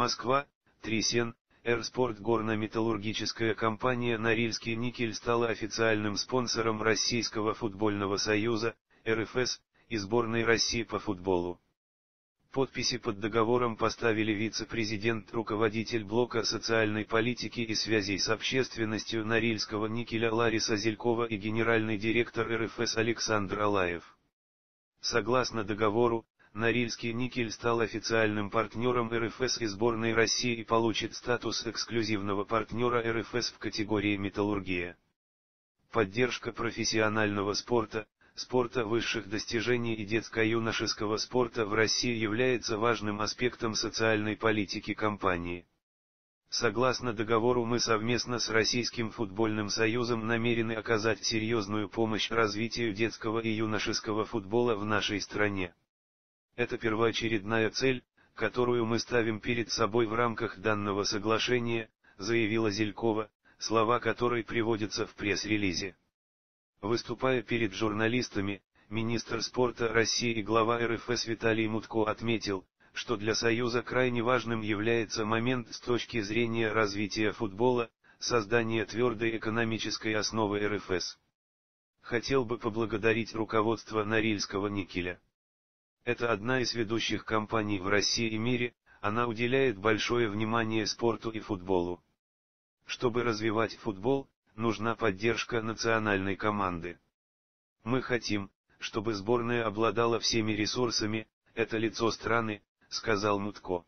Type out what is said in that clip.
Москва, Трисен, Эрспорт горно-металлургическая компания «Норильский никель» стала официальным спонсором Российского футбольного союза, РФС, и сборной России по футболу. Подписи под договором поставили вице-президент, руководитель блока социальной политики и связей с общественностью Норильского никеля Лариса Зелькова и генеральный директор РФС Александр Алаев. Согласно договору, Норильский никель стал официальным партнером РФС и сборной России и получит статус эксклюзивного партнера РФС в категории металлургия. Поддержка профессионального спорта, спорта высших достижений и детско-юношеского спорта в России является важным аспектом социальной политики компании. Согласно договору мы совместно с Российским футбольным союзом намерены оказать серьезную помощь развитию детского и юношеского футбола в нашей стране. Это первоочередная цель, которую мы ставим перед собой в рамках данного соглашения, заявила Зелькова, слова которой приводятся в пресс-релизе. Выступая перед журналистами, министр спорта России и глава РФС Виталий Мутко отметил, что для Союза крайне важным является момент с точки зрения развития футбола, создания твердой экономической основы РФС. Хотел бы поблагодарить руководство Норильского никеля. Это одна из ведущих компаний в России и мире, она уделяет большое внимание спорту и футболу. Чтобы развивать футбол, нужна поддержка национальной команды. Мы хотим, чтобы сборная обладала всеми ресурсами, это лицо страны, сказал Мутко.